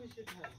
বেশি খায়